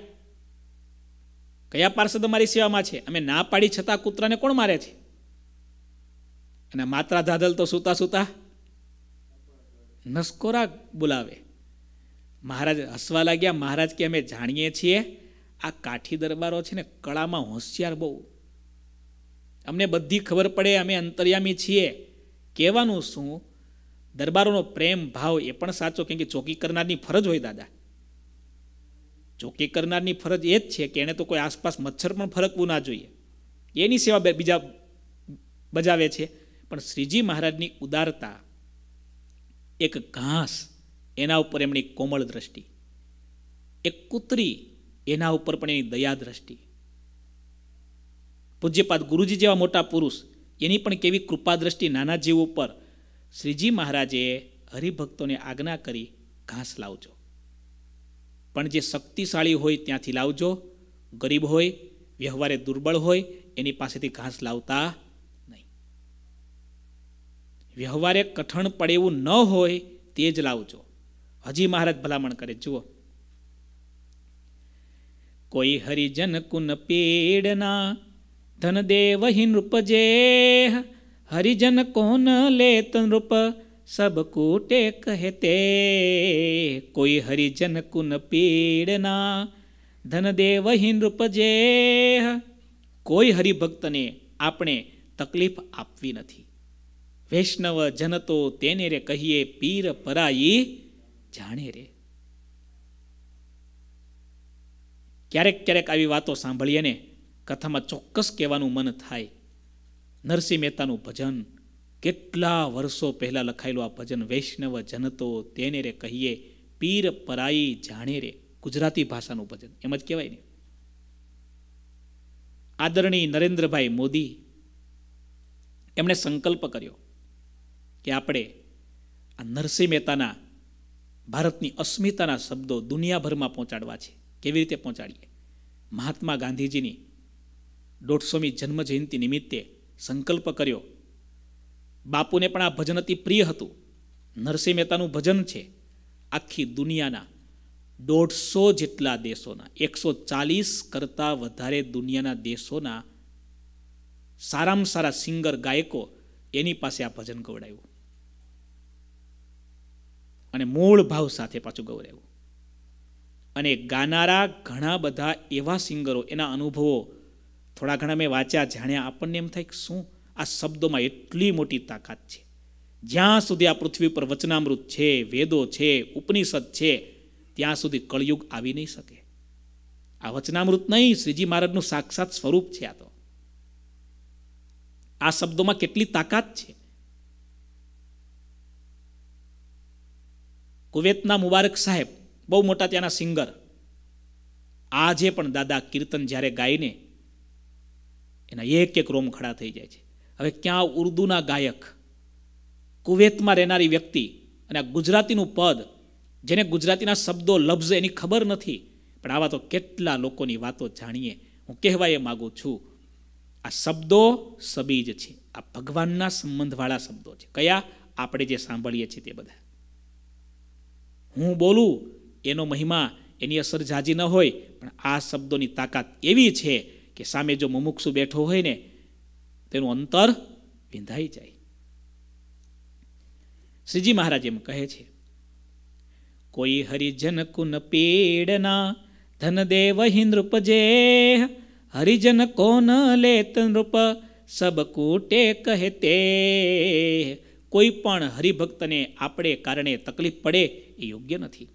કયા પાર્ષદ અમારી સેવામાં છે? અમે ના પાડી છતાં કૂતરાને કોણ મારે છે? અને માત્રા ધાદલ તો સૂતા સૂતા નસકોરા બોલાવે. મહારાજ હસવા લાગ્યા, મહારાજ, કે અમે જાણીએ છીએ, આ કાઠી દરબારો છે ને કળામાં હોશિયાર બહુ. અમને બધી ખબર પડે, અમે અંતર્યામી છીએ. કહેવાનું શું? દરબારોનો પ્રેમ, ભાવ એ પણ સાચો, કેમ કે ચોકી કરનારની ફરજ હોય દાદા. ચોકી કરનારની ફરજ એ જ છે કે એણે તો કોઈ આસપાસ મચ્છર પણ ફરકવું ના જોઈએ. એની સેવા બીજા બજાવે છે. પણ શ્રીજી મહારાજની ઉદારતા, એક ઘાસ એના ઉપર એમની કોમળ દ્રષ્ટિ, એક કૂતરી એના ઉપર પણ એની દયા દ્રષ્ટિ. પૂજ્યપાદ ગુરુજી જેવા મોટા પુરુષ, એની પણ કેવી કૃપા દ્રષ્ટિ નાના જીવ ઉપર, શ્રીજી મહારાજે હરિભક્તોને આજ્ઞા કરી ઘાસ લાવજો. પણ જે શક્તિશાળી હોય ત્યાંથી લાવજો. ગરીબ હોય, વ્યવહારે દુર્બળ હોય, એની પાસેથી ઘાસ લાવતા નહીં. વ્યવહારે કઠણ પડે એવું ન હોય તે જ લાવજો. હજી મહારાજ ભલામણ કરે, જુઓ. કોઈ હરિજન કુન પીડના ધન દેવહી નૃપજે હરિજન કોન લેત નૃપ સબ કૂટે કહેતે કોઈ હરિજન કુન પીડના ધન દેવહી નૃપજે કોઈ હરિભક્તને આપણે તકલીફ આપવી નથી વૈષ્ણવ જન તો તેને રે કહીએ પીર પરાઈ જાણે રે ક્યારેક ક્યારેક આવી વાતો સાંભળીએ ને કથામાં ચોક્કસ કહેવાનું મન થાય નરસિંહ મહેતાનું ભજન કેટલા વર્ષો પહેલાં લખાયેલું આ ભજન વૈષ્ણવ જનતો તેને રે કહીએ, પીર પરાઈ જાણે રે. ગુજરાતી ભાષાનું ભજન, એમ જ કહેવાય ને. આદરણીય નરેન્દ્રભાઈ મોદી એમણે સંકલ્પ કર્યો કે આપણે આ નરસિંહ મહેતાના, ભારતની અસ્મિતાના શબ્દો દુનિયાભરમાં પહોંચાડવા છે. કેવી રીતે પહોંચાડીએ? મહાત્મા ગાંધીજીની દોઢસોમી જન્મજયંતિ નિમિત્તે સંકલ્પ કર્યો બાપુને પણ આ ભજન અતિ પ્રિય હતું. નરસિંહ મહેતાનું ભજન છે આખી દુનિયાના દોઢસો જેટલા દેશોના, એકસો ચાલીસ કરતાં વધારે દુનિયાના દેશોના સારામાં સારા સિંગર, ગાયકો એની પાસે આ ભજન ગવડાવ્યું. અને મૂળ ભાવ સાથે પાછું ગૌરાવ્યું અને ગાનારા ઘણા બધા એવા સિંગરો, એના અનુભવો થોડા ઘણા મેં વાંચ્યા, જાણ્યા. આપણને એમ થાય કે શું આ શબ્દોમાં એટલી મોટી તાકાત છે. જ્યાં સુધી આ પૃથ્વી પર વચનામૃત છે, વેદો છે, ઉપનિષદ છે, ત્યાં સુધી કળયુગ આવી નહીં શકે. આ વચનામૃત નહીં, શ્રીજી મહારાજનું સાક્ષાત સ્વરૂપ છે આ તો. આ શબ્દોમાં કેટલી તાકાત છે. કુવેતના મુબારક સાહેબ, બહુ મોટા ત્યાંના સિંગર. આજે પણ દાદા કીર્તન જ્યારે ગાઈને, એના એક એક રોમ ખડા થઈ જાય છે. હવે ક્યાં ઉર્દુના ગાયક? કુવેતમાં રહેનારી વ્યક્તિ અને આ ગુજરાતીનું પદ, જેને ગુજરાતીના શબ્દો લફ્ઝ એની ખબર નથી, પણ આવા તો કેટલા લોકોની વાતો જાણીએ, હું કહેવાય એ માગું છું. આ શબ્દો સબીજ છે. આ ભગવાનના સંબંધવાળા શબ્દો છે. કયા? આપણે જે સાંભળીએ છીએ તે બધા. હું બોલું, એનો મહિમા એની અસર જાજી ન હોય, પણ આ શબ્દોની તાકાત એવી છે કે સામે જો મુમુક્ષુ બેઠો હોય ને તેનું અંતર વિંધાઈ જાય. શ્રીજી મહારાજ એમ કહે છે, કોઈ હરિજન કુન પીડના ધન દેવ નૃપ જે હરિજન કોન લેત નૃપ સબ કૂટે કહે તે કોઈ પણ હરિભક્તને આપણે કારણે તકલીફ પડે એ યોગ્ય નથી.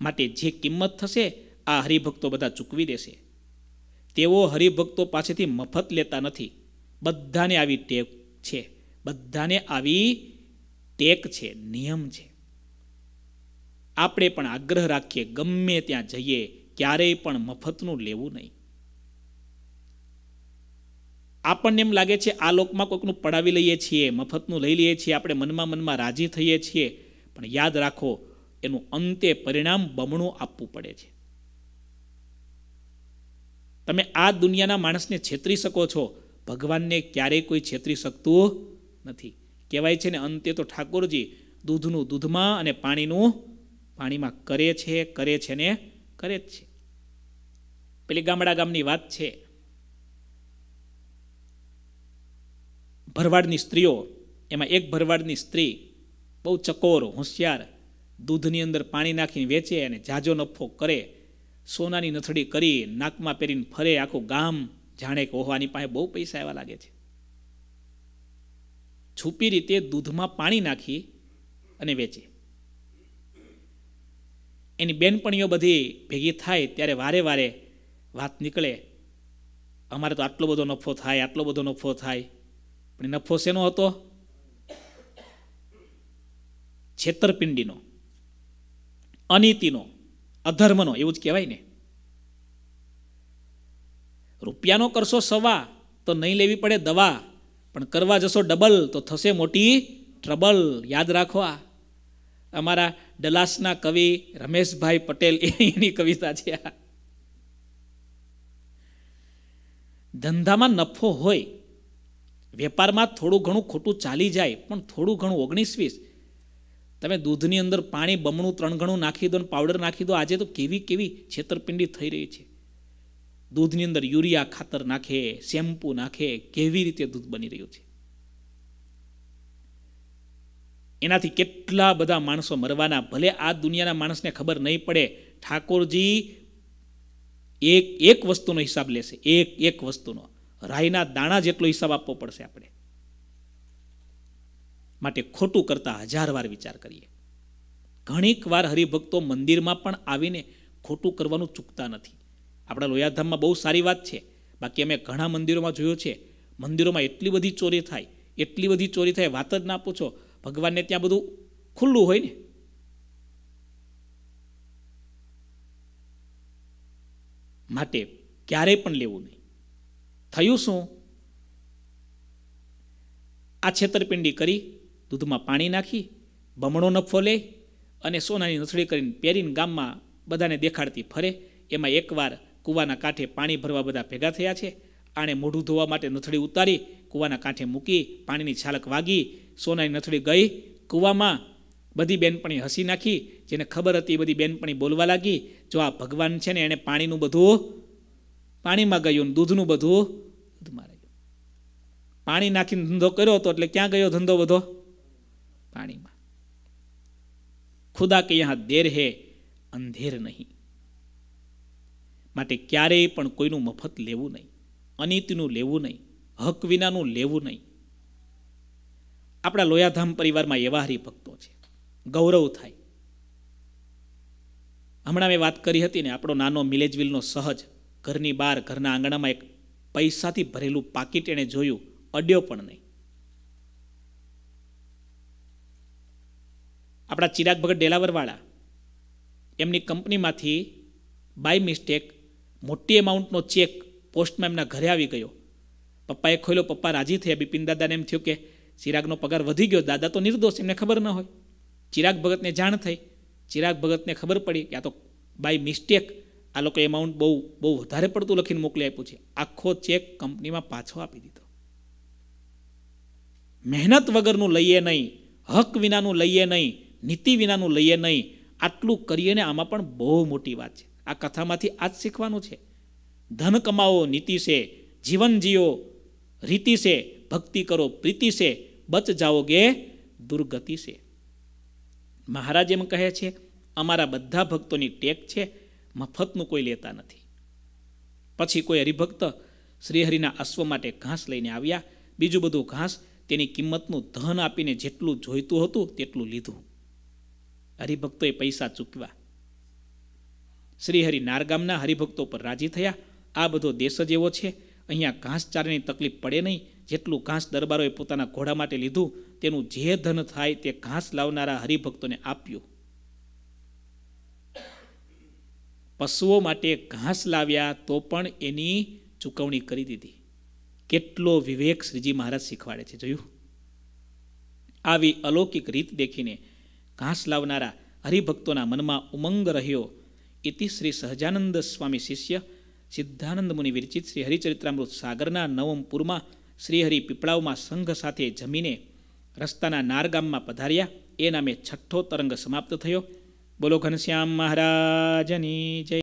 માટે જે કિંમત થશે, આ હરિભક્તો બધા ચૂકવી દેશે. તેઓ હરિભક્તો પાસેથી મફત લેતા નથી. બધાને આવી ટેક છે. બધાને આવી ટેક છે. નિયમ છે. આપણે પણ આગ્રહ રાખીએ, ગમે ત્યાં જઈએ, ક્યારેય પણ મફતનું લેવું નહીં. આપણને એમ લાગે છે, આ લોકમાં કોઈકનું પડાવી લઈએ છીએ, મફતનું લઈ લઈએ છીએ, આપણે મનમાં મનમાં રાજી થઈએ છીએ. પણ યાદ રાખો, એનું અંતે પરિણામ બમણું આપવું પડે છે. તમે આ દુનિયાના માણસને છેતરી શકો છો. ભગવાનને ક્યારેય કોઈ છેતરી શકતું નથી. કહેવાય છે ને, અંતે તો ઠાકોરજી દૂધનું દૂધમાં અને પાણીનું પાણીમાં કરે છે કરે છે ને, કરે જ છે. પેલી ગામડા ગામની વાત છે. ભરવાડની સ્ત્રીઓ, એમાં એક ભરવાડની સ્ત્રી બહુ ચકોર, હોશિયાર, દૂધની અંદર પાણી નાખીને વેચે અને જાજો નફો કરે. સોનાની નથડી કરી નાકમાં પહેરીને ફરે આખું ગામ જાણે કે ઓહવાની પાસે બહુ પૈસા એવા લાગે છે. છુપી રીતે દૂધમાં પાણી નાખી અને વેચે. એની બેનપણીઓ બધી ભેગી થાય ત્યારે વારે વારે વાત નીકળે, અમારે તો આટલો બધો નફો થાય, આટલો બધો નફો થાય. પણ નફો શેનો હતો? છેતરપિંડીનો, અનીતિનો. અધર્મનો, એવું જ કહેવાય ને. રૂપિયાનો કરશો સવા, તો નહીં લેવી પડે દવા, પણ કરવા જશો ડબલ, તો થશે મોટી ટ્રબલ. યાદ રાખો આ. અમારા ડલાસના કવિ રમેશભાઈ પટેલ એની કવિતા છે આ. ધંધામાં નફો હોય, વેપારમાં થોડું ઘણું ખોટું ચાલી જાય, પણ થોડું ઘણું ઓગણીસ વીસ તમે દૂધની અંદર પાણી, બમણું, ત્રણ ગણું નાખી દો અને પાવડર નાખી દો, આજે તો કેવી કેવી છેતરપિંડી થઈ રહી છે. દૂધની અંદર યુરિયા, ખાતર નાખે, શેમ્પૂ નાખે, કેવી રીતે દૂધ બની રહ્યું છે? એનાથી કેટલા બધા માણસો મરવાના, ભલે આ દુનિયાના માણસને ખબર નહીં પડે, ઠાકોરજી એક એક વસ્તુનો હિસાબ લેશે, એક એક વસ્તુનો. રાઈના દાણા જેટલો હિસાબ આપવો પડશે આપણે. માટે ખોટું કરતા હજાર વાર વિચાર કરીએ. ઘણીક વાર હરિભક્તો મંદિરમાં પણ આવીને ખોટું કરવાનું ચૂકતા નથી. આપણા લોયાધામમાં બહુ સારી વાત છે. બાકી અમે ઘણા મંદિરોમાં જોયું છે. મંદિરોમાં એટલી બધી ચોરી થાય, એટલી બધી ચોરી થાય, વાત જ ના પૂછો. ભગવાનને ત્યાં બધું ખુલ્લું હોય ને. માટે ક્યારેય પણ લેવું નહીં. થયું શું? આ છેતરપિંડી કરી દૂધમાં પાણી નાખી, બમણો નફો લે અને સોનાની નથળી કરીને પહેરીને ગામમાં બધાને દેખાડતી ફરે. એમાં એકવાર કૂવાના કાંઠે પાણી ભરવા બધા ભેગા થયા છે. આણે મોઢું ધોવા માટે નથળી ઉતારી, કૂવાના કાંઠે મૂકી, પાણીની છાલક વાગી, સોનાની નથળી ગઈ. કૂવામાં બધી બેનપણી હસી નાખી, જેને ખબર હતી બધી બેનપણી બોલવા લાગી. જો આ ભગવાન છે ને, એણે પાણીનું બધું, પાણીમાં ગયું દૂધનું બધું દૂધમાં રહ્યું પાણી નાખીને ધંધો કર્યો હતો એટલે ક્યાં ગયો ધંધો બધો? પાણીમાં. ખુદા કે યહાં દેર હે, અંધેર નહીં. માટે ક્યારેય પણ કોઈનું મફત લેવું નહીં, અનિતનું લેવું નહીં, હક વિનાનું લેવું નહીં. આપણા લોયાધામ પરિવારમાં એવા હરિભક્તો છે. ગૌરવ થાય. હમણાં મેં વાત કરી હતી ને, આપણો નાનો મિલેજવિલનો સહજ, ઘરની બહાર, ઘરના આંગણામાં એક પૈસાથી ભરેલું પાકીટ એણે જોયું, અડ્યો પણ નહીં. આપણા ચિરાગ ભગત ડેલાવરવાળા, એમની કંપનીમાંથી બાય મિસ્ટેક મોટી એમાઉન્ટનો ચેક પોસ્ટમાં એમના ઘરે આવી ગયો. પપ્પાએ ખોલ્યો પપ્પા રાજી થયા. બિપિન દાદાને એમ થયું કે ચિરાગનો પગાર વધી ગયો. દાદા તો નિર્દોષ, એમને ખબર ન હોય. ચિરાગ ભગતને જાણ થઈ. ચિરાગ ભગતને ખબર પડી કે આ તો બાય મિસ્ટેક આ લોકો એમાઉન્ટ બહુ બહુ વધારે પડતું લખીને મોકલી આપ્યું છે. આખો ચેક કંપનીમાં પાછો આપી દીધો. મહેનત વગરનું લઈએ નહીં. હક વિનાનું લઈએ નહીં. નીતિ વિનાનું લઈએ નહીં, આટલું કરીએ ને આમાં પણ બહુ મોટી વાત છે. આ કથામાંથી આ જ શીખવાનું છે. ધન કમાવો, નીતિ છે જીવન જીવો રીતિ છે ભક્તિ કરો, પ્રીતિ છે બચ જાઓગે, દુર્ગતિ છે મહારાજ એમ કહે છે, અમારા બધા ભક્તોની ટેક છે, મફતનું કોઈ લેતા નથી. પછી કોઈ હરિભક્ત શ્રીહરિના અશ્વ માટે ઘાસ લઈને આવ્યા. બીજું બધું ઘાસ તેની કિંમતનું ધન આપીને જેટલું જોઈતું હતું તેટલું લીધું. હરિભક્તોએ પૈસા ચૂકવ્યા. શ્રીહરિ નારગામના હરિભક્તો પર રાજી થયા. આ બધો દેશ જ એવો છે. અહીંયા ઘાસ ચારણી તકલીફ પડે નહીં. જેટલું ઘાસ દરબારોએ પોતાના ઘોડા માટે લીધું, તેનું જે ધન થાય તે ઘાસ લાવનારા હરિભક્તોને આપ્યું. પશુઓ માટે ઘાસ લાવ્યા તો પણ એની ચૂકવણી કરી દીધી. કેટલો વિવેક શ્રીજી મહારાજ શીખવાડે છે જોયું? આવી અલૌકિક રીત દેખીને ઘાસ લાવનારા હરિભક્તોના મનમાં ઉમંગ રહ્યો. ઇતિ શ્રી સહજાનંદ સ્વામી શિષ્ય, સિદ્ધાનંદ મુનિ વિરચિત શ્રી હરિચરિત્રામૃત સાગરના નવમપુરમાં શ્રીહરિ પીપળાવમાં સંઘ સાથે જમીને રસ્તાના નારગામમાં પધાર્યા. એ નામે છઠ્ઠો તરંગ સમાપ્ત થયો. બોલો ઘનશ્યામ મહારાજની જય.